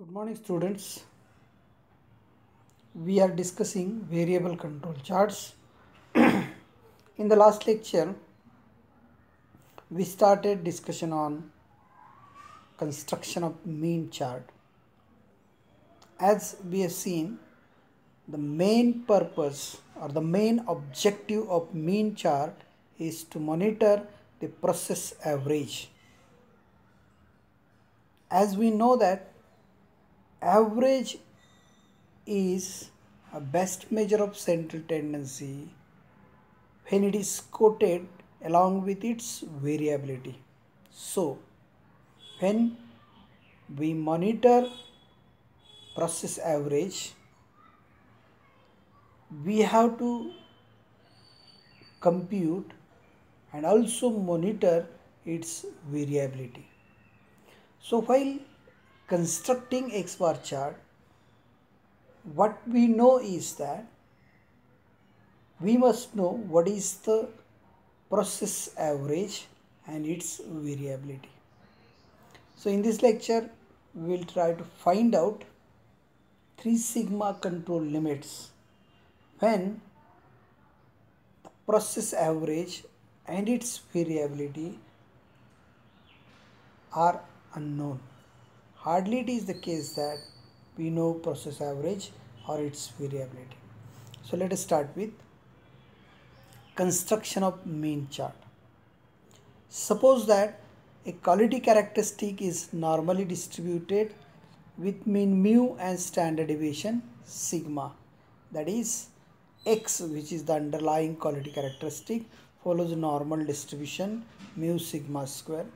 Good morning students. We are discussing variable control charts. In the last lecture, we started discussion on construction of mean chart. As we have seen, the main purpose or the main objective of mean chart is to monitor the process average. As we know that average is a best measure of central tendency when it is quoted along with its variability. So, when we monitor process average, we have to compute and also monitor its variability. So, while constructing X bar chart, what we know is that we must know what is the process average and its variability. So in this lecture we will try to find out 3 sigma control limits when the process average and its variability are unknown. Hardly it is the case that we know process average or its variability. So let us start with construction of mean chart. Suppose that a quality characteristic is normally distributed with mean mu and standard deviation sigma that is x which is the underlying quality characteristic follows normal distribution mu sigma square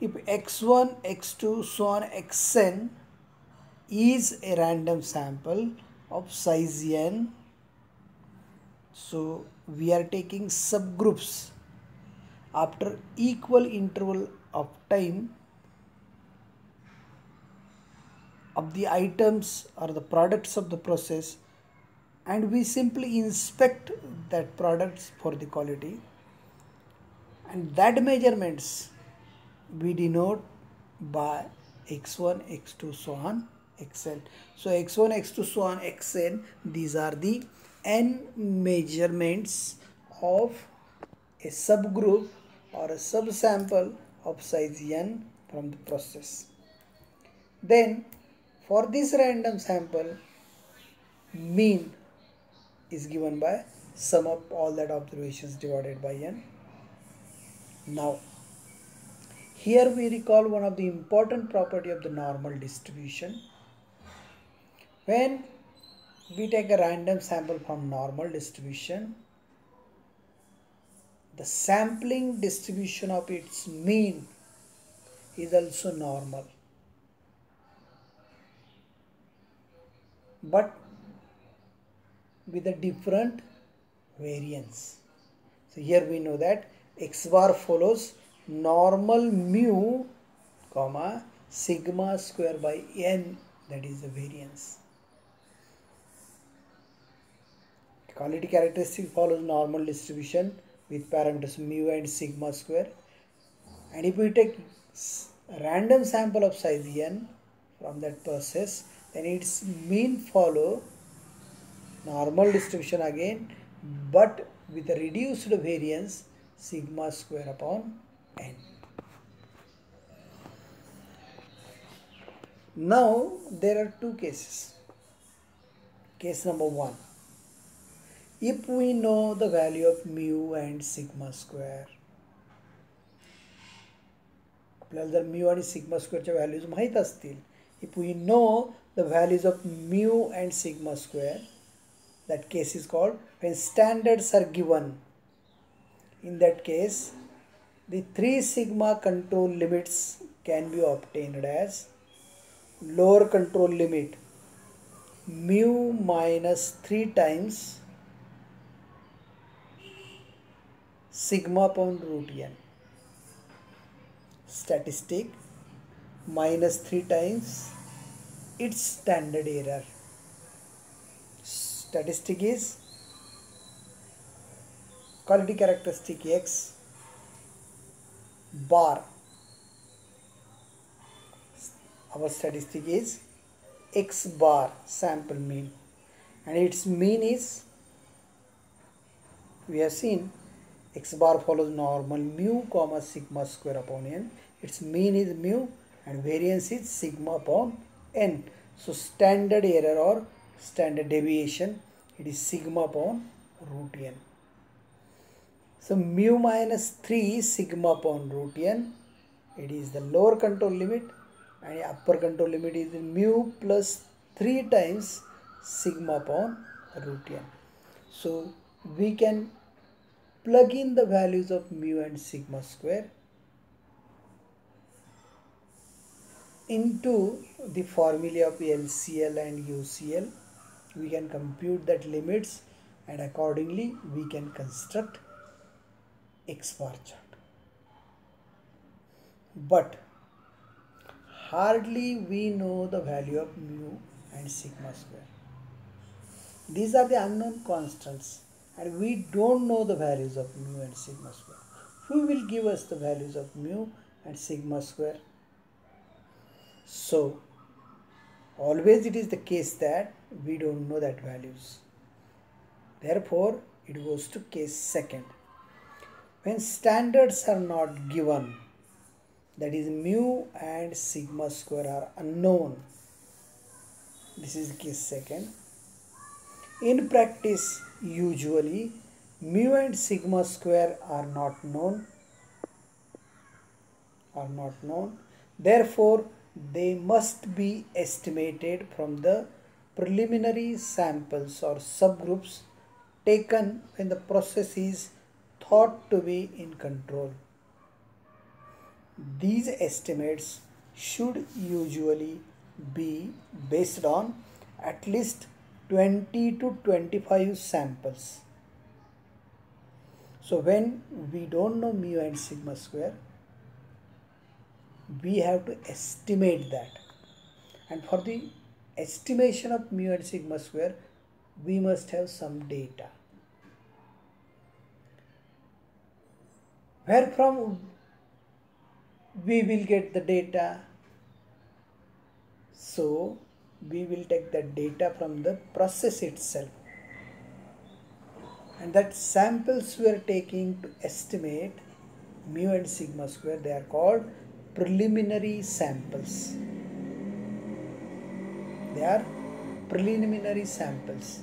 if x1 x2 so on xn is a random sample of size n. So we are taking subgroups. After equal interval of time of the items or the products of the process and we simply inspect that products for the quality. And that measurements we denote by x1 x2 so on xn so x1 x2 so on xn these are the n measurements of a subgroup or a subsample of size n from the process. Then for this random sample mean is given by sum of all that observations divided by n. Now here we recall one of the important property of the normal distribution. When we take a random sample from normal distribution, the sampling distribution of its mean is also normal. But with a different variance. So here we know that x bar follows normal mu comma sigma square by n that is the variance. Quality characteristic follows normal distribution with parameters mu and sigma square and if we take random sample of size n from that process then its mean follow normal distribution again but with a reduced variance sigma square upon n. Now there are two cases. Case number one. If we know the value of mu and sigma square आपल्याला जर mu आणि sigma स्क्वेअरच्या values माहीत असतील if we know the values of mu and sigma square that case is called when standards are given in that case the 3 sigma control limits can be obtained as lower control limit mu minus 3 times sigma upon root n. Statistic minus 3 times its standard error. Statistic is quality characteristic x bar. Our statistic is x bar sample mean. And its mean is we have seen x bar follows normal mu comma sigma square upon n. Its mean is mu and variance is sigma upon n. So standard error or standard deviation it is sigma upon root n so mu minus 3 sigma upon root n it is the lower control limit and upper control limit is mu plus 3 times sigma upon root n. So we can plug in the values of mu and sigma square into the formula of LCL and UCL. We can compute that limits and accordingly we can construct X bar chart but hardly we know the value of mu and sigma square. These are the unknown constants and we don't know the values of mu and sigma square. Who will give us the values of mu and sigma square? So, always it is the case that we don't know that values. Therefore, it goes to case second. When standards are not given, that is mu and sigma square are unknown. This is case second. In practice usually mu and sigma square are not known are not known. Therefore they must be estimated from the preliminary samples or subgroups taken when the process is thought to be in control these estimates should usually be based on at least 20 to 25 samples. So when we don't know mu and sigma square, we have to estimate that. And for the estimation of mu and sigma square, we must have some data. Where from we will get the data. So we will take the data from the process itself. And that samples we are taking to estimate mu and sigma square, they are called preliminary samples. They are preliminary samples.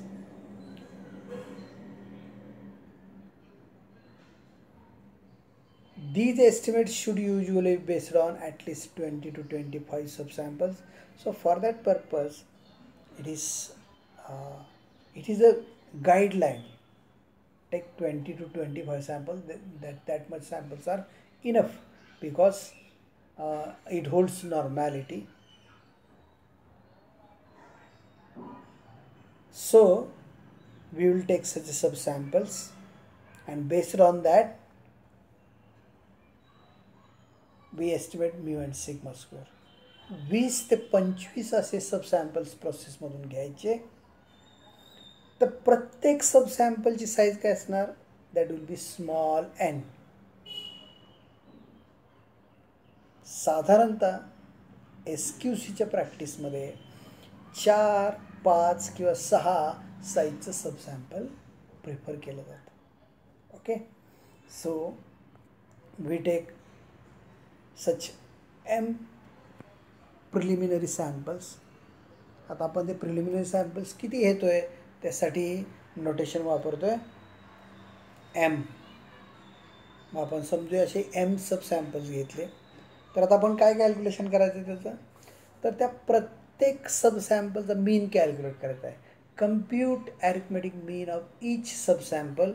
These estimates should usually be based on at least 20 to 25 subsamples. So for that purpose, it is uh, it is a guideline. Take 20 to 25 samples. That that, that much samples are enough because uh, it holds normality. So we will take such subsamples and based on that we estimate mu and sigma square वीस ते पंचवीस असे सबसॅम्पल्स प्रोसेसमधून घ्यायचे. तर प्रत्येक सबसॅम्पलची size काय असणार? That will be small n साधारणतः एस क्यू सीच्या प्रॅक्टिसमध्ये चार पाच किंवा सहा साईजचं सबसॅम्पल प्रिफर केलं जातं. Okay so we take such m preliminary samples आता ते प्रिलिमिनरी सॅम्पल्स किती घेतो त्यासाठी नोटेशन वापरतो एम समजूया असे एम सब सॅम्पल्स तर आता आपण काय कॅल्क्युलेशन तर त्या प्रत्येक सब सॅम्पलचा मीन कॅल्क्युलेट करायचा आहे. Compute arithmetic mean of each sub sample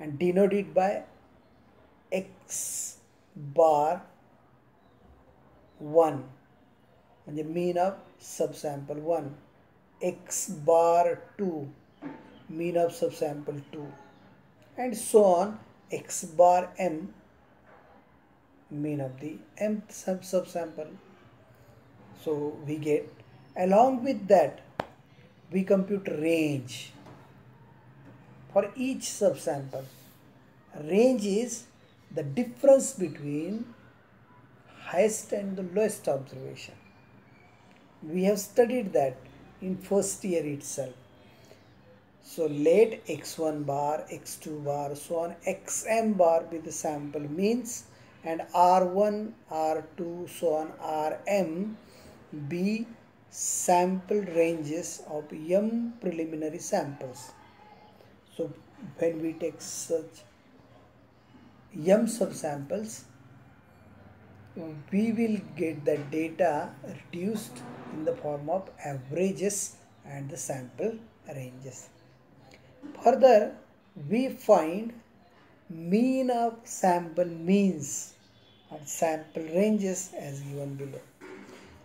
and denote it by x bar one म्हणजे mean of सबसॅम्पल one x bar to mean of सबसॅम्पल to and so on x bar m mean of the m sub subsample so we get along with that we compute range for each subsample range is the difference between highest and the lowest observation. We have studied that in first year itself. So let x1 bar, x2 bar, so on xm bar be the sample means and r1, r2, so on rm be sample ranges of m preliminary samples. So when we take such m subsamples, we will get the data reduced in the form of averages and the sample ranges. Further, we find mean of sample means and sample ranges as given below.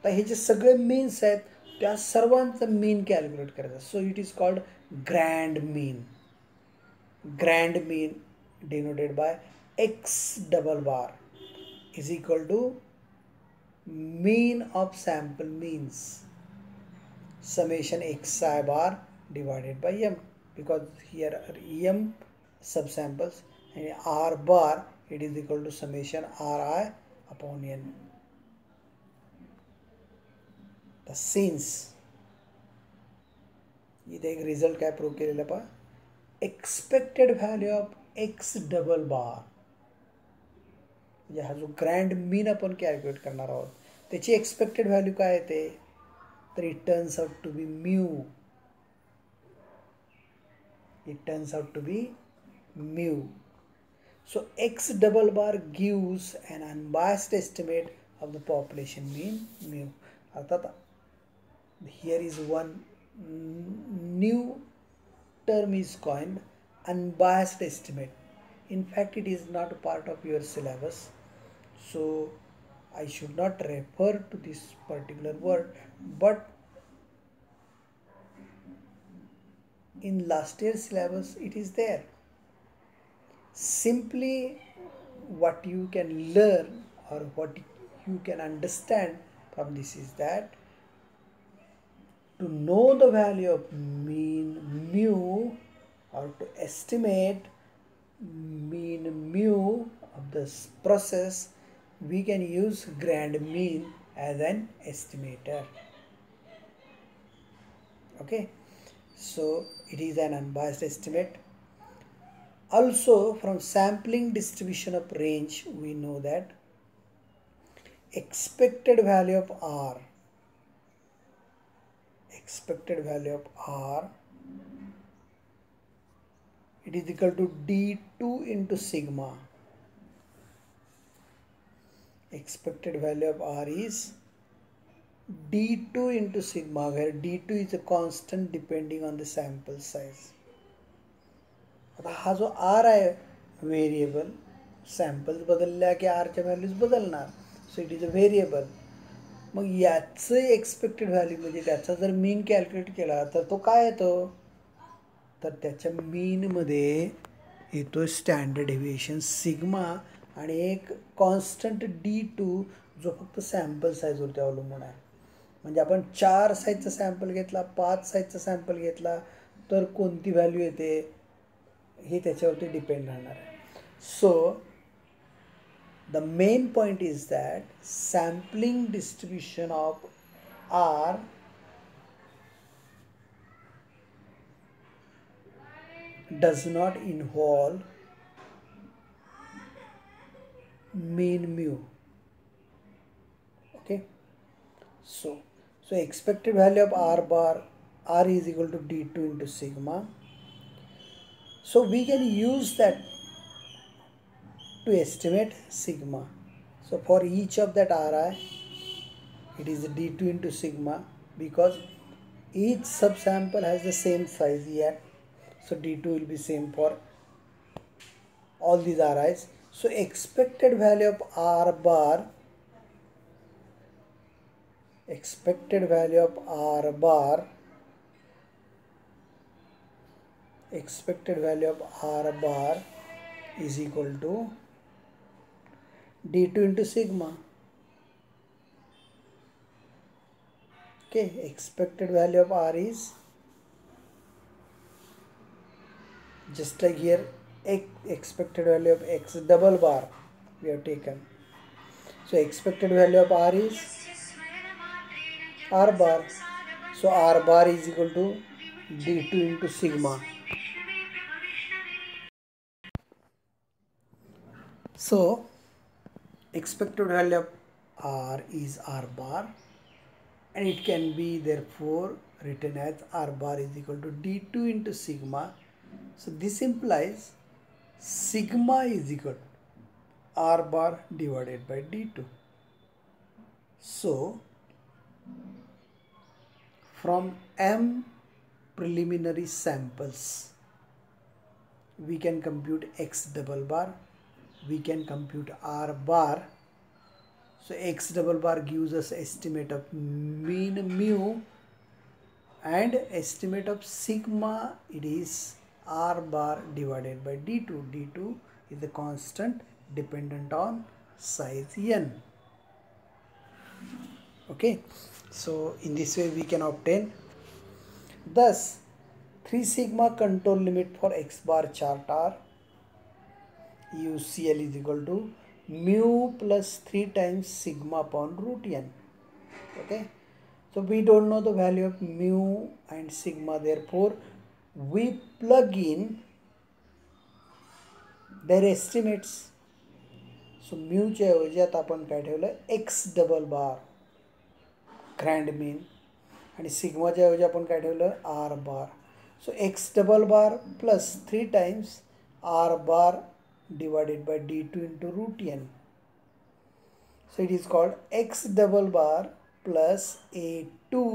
तर हे जे सगळे means आहेत त्या सर्वांचं mean calculate करायचं सो it is called grand mean grand mean denoted by x double bar is equal to mean of sample means summation xi bar divided by m because here are m subsamples and r bar it is equal to summation ri upon n the since इथे एक result काय prove केलेला पहा expected value of x double bar म्हणजे हा जो grand mean आपण calculate करणार आहोत त्याची एक्सपेक्टेड व्हॅल्यू काय येते तर it turns out to be mu it turns out to be mu so x double bar gives an unbiased estimate of the population mean mu अर्थात here is one new term is coined, unbiased estimate. In fact it is not part of your syllabus. So i should not refer to this particular word. But in last year's syllabus it is there. Simply what you can learn or what you can understand from this is that to know the value of mean mu or to estimate mean mu of this process we can use grand mean as an estimator. Okay? So it is an unbiased estimate. Also from sampling distribution of range we know that expected value of r expected value of r it is equal to d2 into sigma. Expected value of r is d2 into sigma, where d2 is a constant depending on the sample size. आता हा जो are आहे variable samples बदलल्या की आरच्या values बदलणार so it is a variable मग याचं expected value म्हणजे त्याचा जर मीन कॅल्क्युलेट केला तर तो काय येतो तर त्याच्या मीनमध्ये येतो स्टँडर्ड डेव्हिएशन सिग्मा आणि एक कॉन्स्टंट डी टू जो फक्त सॅम्पल साईजवरती अवलंबून आहे. म्हणजे आपण चार साईजचा सॅम्पल घेतला, पाच साईजचा सॅम्पल घेतला, तर कोणती व्हॅल्यू येते? हे त्याच्यावरती डिपेंड राहणार आहे. सो the main point is that sampling distribution of R does not involve mean mu okay so so expected value of r bar r is equal to d2 into sigma so we can use that to estimate sigma. So for each of that Ri, it is d2 into sigma because each subsample has the same size yet. So d2 will be same for all these Ri's. So expected value of R bar, expected value of R bar, expected value of R bar is equal to d2 into sigma okay expected value of r is just like here expected value of x double bar we have taken So expected value of R is R bar. So R bar is equal to D2 into sigma. So expected value of R is R bar and it can be therefore written as R bar is equal to D2 into sigma. So this implies sigma is equal to R bar divided by D2. So from M preliminary samples we can compute X double bar we can compute R bar. So X double bar gives us estimate of mean mu and estimate of sigma it is R bar divided by D2. D2 is a constant dependent on size n. Okay, so in this way we can obtain thus 3 sigma control limit for X bar chart are UCL is equal to mu plus 3 times sigma upon root n. Okay. So we don't know the value of mu and sigma therefore we plug in their estimates. So म्यूच्या ऐवजी आता आपण काय ठेवलं? X double bar grand mean आणि सिग्माच्या ऐवजी आपण काय ठेवलं? R bar so x double bar plus three times R bar divided by d two into root n so it is called x double bar plus A two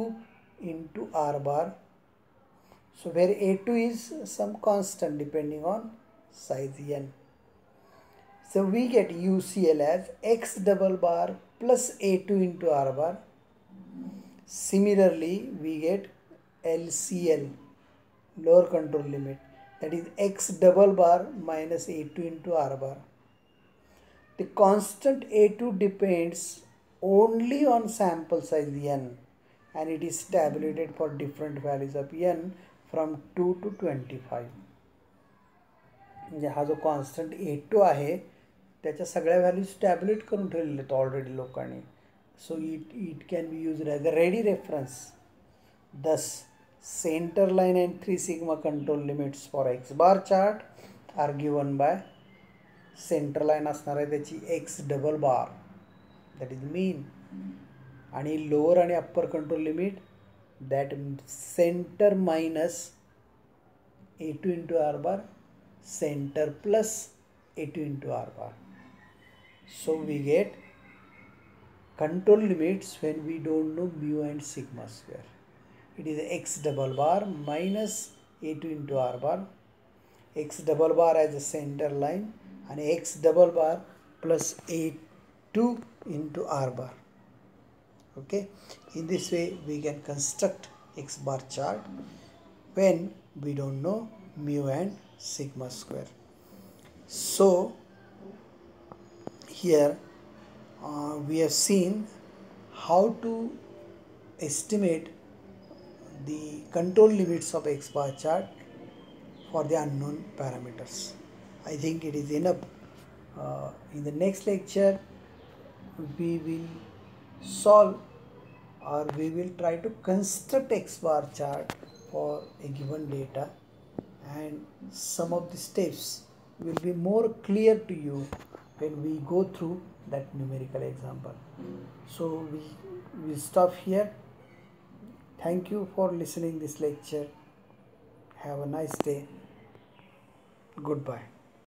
into R bar So where a2 is some constant depending on size n. So we get UCL as x double bar plus a2 into r bar. Similarly, we get LCL, lower control limit that is x double bar minus a2 into r bar. The constant a2 depends only on sample size n and it is tabulated for different values of n from two to twenty five. म्हणजे हा जो constant A to आहे त्याच्या सगळ्या values tablet करून ठेवलेले आहेत already लोकांनी. So it it can be use as the ready reference thus centre line and three sigma control limits for x bar chart are given by centre line असणार आहे त्याची x double bar that is mean आणि lower आणि upper control limit that center minus a2 into r bar center plus a2 into r bar. So we get control limits when we don't know mu and sigma square. It is x double bar minus a2 into r bar. X double bar as a center line and x double bar plus a2 into r bar okay in this way we can construct x bar chart when we don't know mu and sigma square so here uh, we have seen how to estimate the control limits of X bar chart for the unknown parameters. I think it is enough. Uh, in the next lecture, we will solve or we will try to construct X bar chart for a given data and some of the steps will be more clear to you when we go through that numerical example. So we will stop here. Thank you for listening this lecture. Have a nice day. Goodbye.